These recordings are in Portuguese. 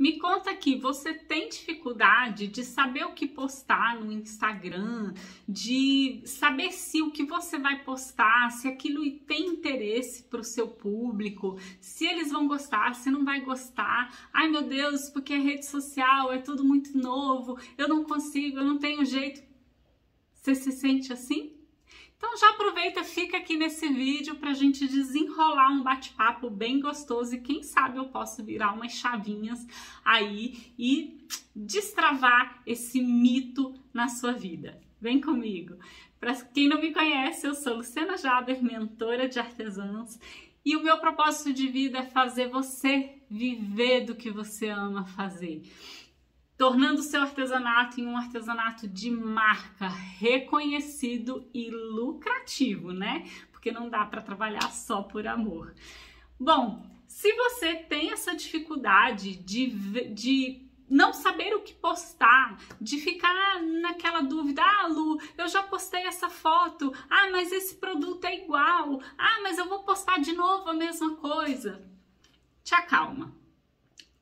Me conta aqui, você tem dificuldade de saber o que postar no Instagram, de saber se o que você vai postar, se aquilo tem interesse para o seu público, se eles vão gostar, se não vai gostar. Ai meu Deus, porque a rede social é tudo muito novo, eu não consigo, eu não tenho jeito. Você se sente assim? Então já aproveita, fica aqui nesse vídeo para a gente desenrolar um bate-papo bem gostoso e quem sabe eu posso virar umas chavinhas aí e destravar esse mito na sua vida. Vem comigo. Para quem não me conhece, eu sou Luciana Jaber, mentora de artesãos, e o meu propósito de vida é fazer você viver do que você ama fazer tornando seu artesanato em um artesanato de marca reconhecido e lucrativo, né? Porque não dá para trabalhar só por amor. Bom, se você tem essa dificuldade de, de não saber o que postar, de ficar naquela dúvida, ah, Lu, eu já postei essa foto, ah, mas esse produto é igual, ah, mas eu vou postar de novo a mesma coisa. Te acalma.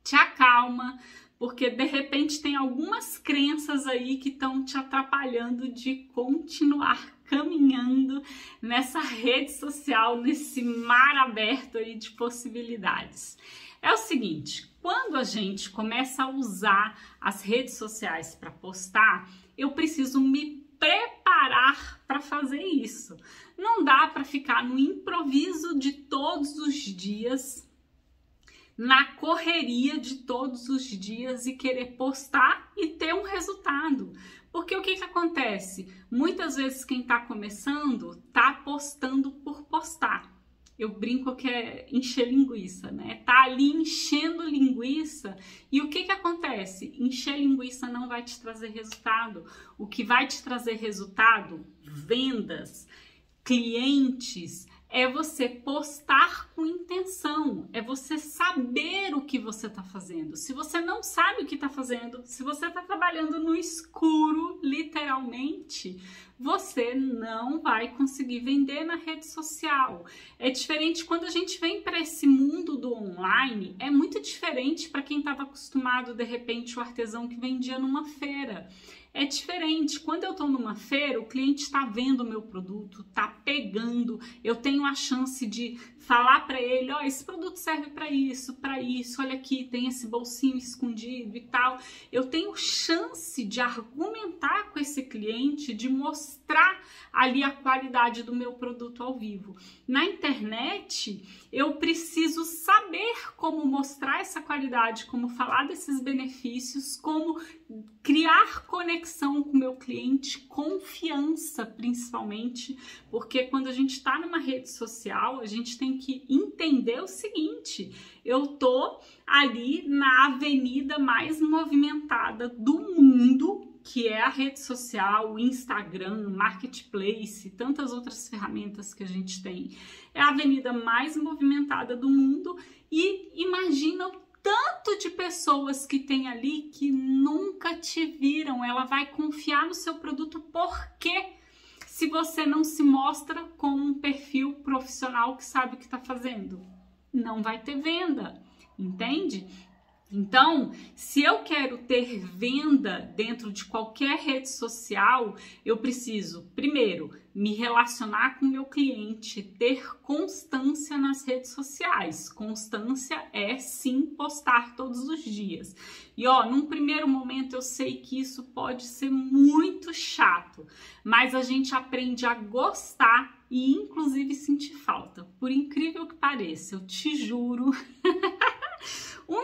Te acalma porque de repente tem algumas crenças aí que estão te atrapalhando de continuar caminhando nessa rede social, nesse mar aberto aí de possibilidades. É o seguinte, quando a gente começa a usar as redes sociais para postar, eu preciso me preparar para fazer isso. Não dá para ficar no improviso de todos os dias na correria de todos os dias e querer postar e ter um resultado. Porque o que, que acontece? Muitas vezes quem está começando está postando por postar. Eu brinco que é encher linguiça, né? Tá ali enchendo linguiça e o que que acontece? Encher linguiça não vai te trazer resultado. O que vai te trazer resultado? Vendas, clientes, é você postar com intenção, é você saber o que você está fazendo. Se você não sabe o que está fazendo, se você está trabalhando no escuro, literalmente, você não vai conseguir vender na rede social. É diferente quando a gente vem para esse mundo do online, é muito diferente para quem estava acostumado, de repente, o artesão que vendia numa feira é diferente. Quando eu estou numa feira, o cliente está vendo o meu produto, está pegando, eu tenho a chance de falar para ele, ó, oh, esse produto serve para isso, para isso, olha aqui, tem esse bolsinho escondido e tal. Eu tenho chance de argumentar com esse cliente, de mostrar ali a qualidade do meu produto ao vivo. Na internet, eu preciso saber como mostrar essa qualidade, como falar desses benefícios, como criar conexão com o meu cliente, confiança principalmente, porque quando a gente está numa rede social, a gente tem que entender o seguinte: eu tô ali na avenida mais movimentada do mundo, que é a rede social, o Instagram, Marketplace, tantas outras ferramentas que a gente tem. É a avenida mais movimentada do mundo e imagina o tanto de pessoas que tem ali que nunca te viram. Ela vai confiar no seu produto porque se você não se mostra com um perfil profissional que sabe o que está fazendo. Não vai ter venda, entende? Então, se eu quero ter venda dentro de qualquer rede social, eu preciso, primeiro, me relacionar com o meu cliente, ter constância nas redes sociais. Constância é sim postar todos os dias. E ó, num primeiro momento eu sei que isso pode ser muito chato, mas a gente aprende a gostar e inclusive sentir falta. Por incrível que pareça, eu te juro.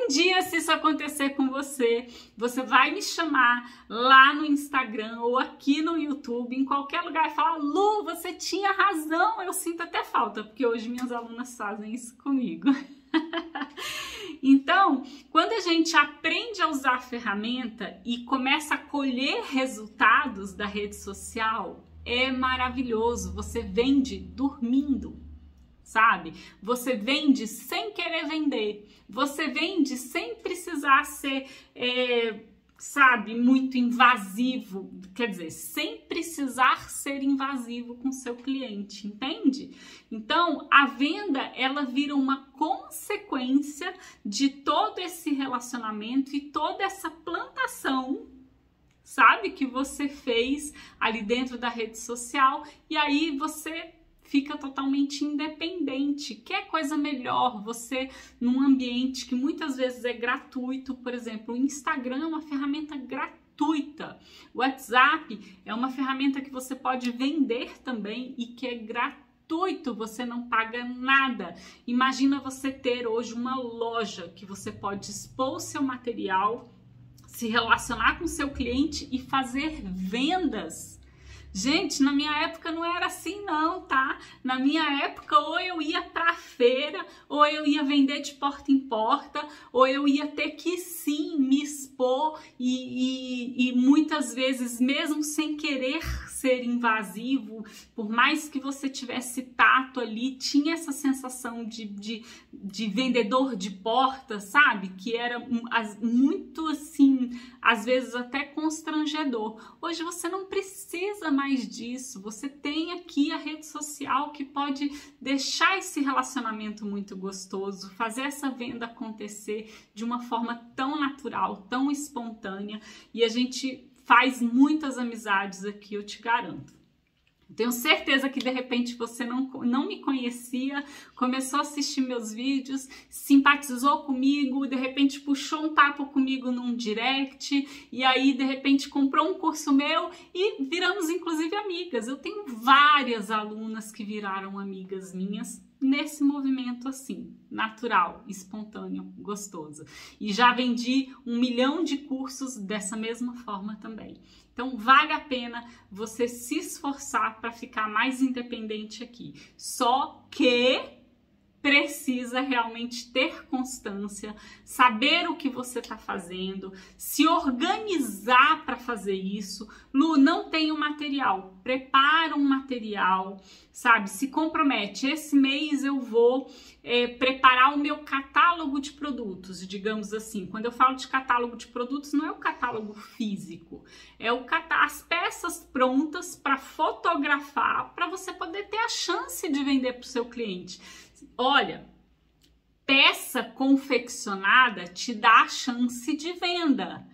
Um dia, se isso acontecer com você, você vai me chamar lá no Instagram ou aqui no YouTube, em qualquer lugar, e falar: Lu, você tinha razão. Eu sinto até falta, porque hoje minhas alunas fazem isso comigo. Então, quando a gente aprende a usar a ferramenta e começa a colher resultados da rede social, é maravilhoso. Você vende dormindo sabe? Você vende sem querer vender, você vende sem precisar ser. É, sabe, muito invasivo, quer dizer, sem precisar ser invasivo com seu cliente, entende? Então, a venda ela vira uma consequência de todo esse relacionamento e toda essa plantação sabe que você fez ali dentro da rede social e aí você fica totalmente independente. Quer coisa melhor, você num ambiente que muitas vezes é gratuito, por exemplo, o Instagram é uma ferramenta gratuita. O WhatsApp é uma ferramenta que você pode vender também e que é gratuito você não paga nada. Imagina você ter hoje uma loja que você pode expor seu material, se relacionar com seu cliente e fazer vendas Gente, na minha época não era assim não, tá? Na minha época ou eu ia pra feira, ou eu ia vender de porta em porta, ou eu ia ter que sim me expor e, e, e muitas vezes mesmo sem querer ser invasivo, por mais que você tivesse tato ali, tinha essa sensação de, de, de vendedor de porta, sabe? Que era muito assim, às vezes até constrangedor. Hoje você não precisa mais mais disso. Você tem aqui a rede social que pode deixar esse relacionamento muito gostoso, fazer essa venda acontecer de uma forma tão natural, tão espontânea e a gente faz muitas amizades aqui, eu te garanto. Tenho certeza que de repente você não, não me conhecia, começou a assistir meus vídeos, simpatizou comigo, de repente puxou um papo comigo num direct e aí de repente comprou um curso meu e viramos inclusive amigas. Eu tenho várias alunas que viraram amigas minhas nesse movimento assim, natural, espontâneo, gostoso. E já vendi um milhão de cursos dessa mesma forma também. Então, vale a pena você se esforçar para ficar mais independente aqui. Só que precisa realmente ter constância, saber o que você está fazendo, se organizar para fazer isso. Lu, não tem o material, prepara um material, sabe? Se compromete. Esse mês eu vou é, preparar o meu catálogo de produtos, digamos assim. Quando eu falo de catálogo de produtos, não é o catálogo físico, é o as peças prontas para fotografar, para você poder ter a chance de vender para o seu cliente. Olha, peça confeccionada te dá a chance de venda.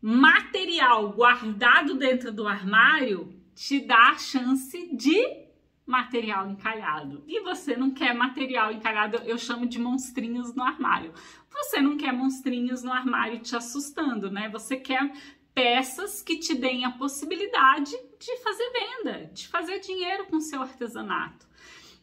Material guardado dentro do armário te dá a chance de material encalhado. E você não quer material encalhado, eu chamo de monstrinhos no armário. Você não quer monstrinhos no armário te assustando, né? Você quer peças que te deem a possibilidade de fazer venda, de fazer dinheiro com seu artesanato.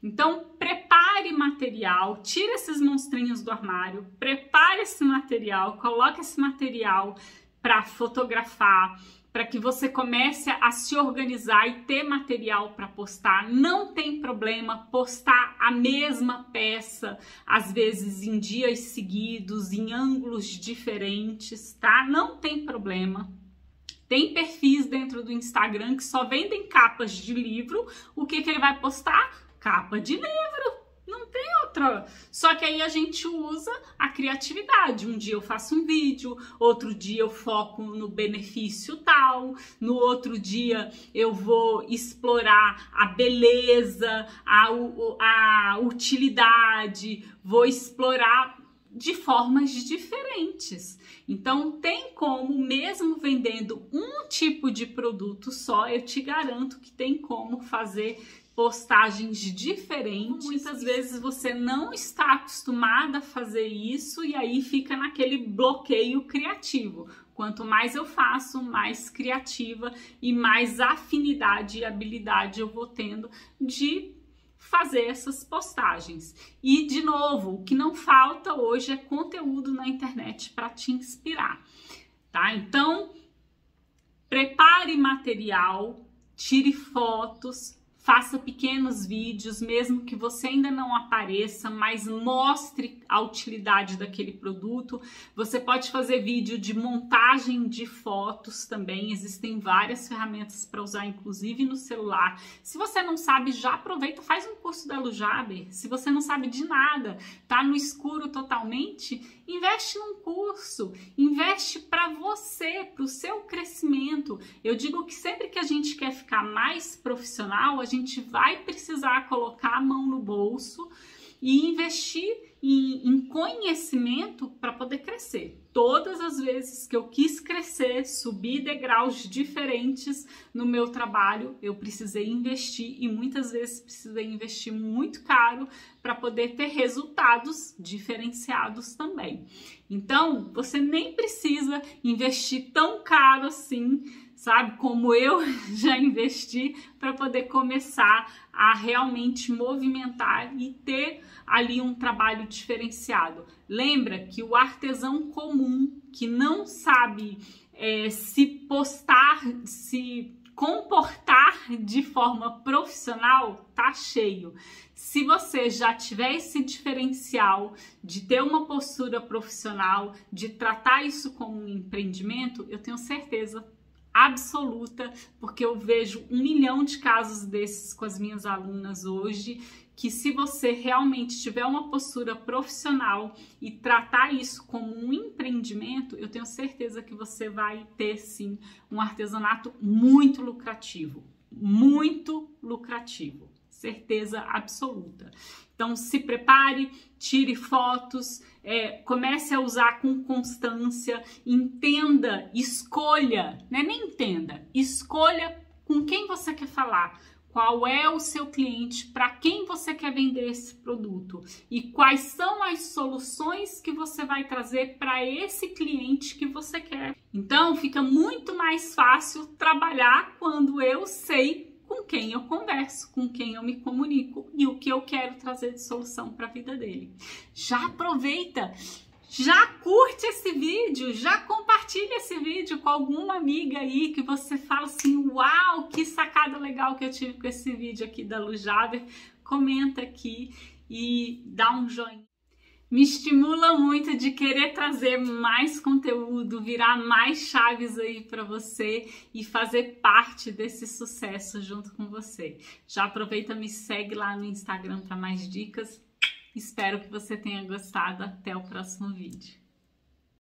Então, prepare material, tire esses monstrinhos do armário, prepare esse material, coloque esse material para fotografar, para que você comece a se organizar e ter material para postar. Não tem problema postar a mesma peça, às vezes em dias seguidos, em ângulos diferentes, tá? Não tem problema. Tem perfis dentro do Instagram que só vendem capas de livro. O que, que ele vai postar? Capa de livro. Não tem outra. Só que aí a gente usa a criatividade. Um dia eu faço um vídeo, outro dia eu foco no benefício tal, no outro dia eu vou explorar a beleza, a, a utilidade, vou explorar de formas diferentes. Então, tem como, mesmo vendendo um tipo de produto só, eu te garanto que tem como fazer postagens diferentes. Muitas vezes você não está acostumada a fazer isso e aí fica naquele bloqueio criativo. Quanto mais eu faço, mais criativa e mais afinidade e habilidade eu vou tendo de fazer essas postagens. E de novo, o que não falta hoje é conteúdo na internet para te inspirar, tá? Então, prepare material, tire fotos, faça pequenos vídeos, mesmo que você ainda não apareça, mas mostre a utilidade daquele produto. Você pode fazer vídeo de montagem de fotos também, existem várias ferramentas para usar, inclusive no celular. Se você não sabe, já aproveita, faz um curso da Lujaber. Se você não sabe de nada, tá no escuro totalmente, investe num curso investe para você, para o seu crescimento. Eu digo que sempre que a gente quer ficar mais profissional, a gente vai precisar colocar a mão no bolso e investir em, em conhecimento para poder crescer. Todas as vezes que eu quis crescer, subir degraus diferentes no meu trabalho, eu precisei investir e muitas vezes precisei investir muito caro para poder ter resultados diferenciados também. Então, você nem precisa investir tão caro assim sabe? Como eu já investi para poder começar a realmente movimentar e ter ali um trabalho diferenciado. Lembra que o artesão comum que não sabe é, se postar, se comportar de forma profissional tá cheio. Se você já tiver esse diferencial de ter uma postura profissional, de tratar isso como um empreendimento, eu tenho certeza absoluta, porque eu vejo um milhão de casos desses com as minhas alunas hoje, que se você realmente tiver uma postura profissional e tratar isso como um empreendimento, eu tenho certeza que você vai ter sim um artesanato muito lucrativo, muito lucrativo, certeza absoluta. Então se prepare, tire fotos, é, comece a usar com constância, entenda, escolha, né? nem entenda, escolha com quem você quer falar, qual é o seu cliente, para quem você quer vender esse produto e quais são as soluções que você vai trazer para esse cliente que você quer. Então fica muito mais fácil trabalhar quando eu sei quem eu converso, com quem eu me comunico e o que eu quero trazer de solução para a vida dele. Já aproveita, já curte esse vídeo, já compartilha esse vídeo com alguma amiga aí que você fala assim: "Uau, que sacada legal que eu tive com esse vídeo aqui da Lu Javer". Comenta aqui e dá um joinha me estimula muito de querer trazer mais conteúdo, virar mais chaves aí para você e fazer parte desse sucesso junto com você. Já aproveita, me segue lá no Instagram para mais dicas. Espero que você tenha gostado. Até o próximo vídeo.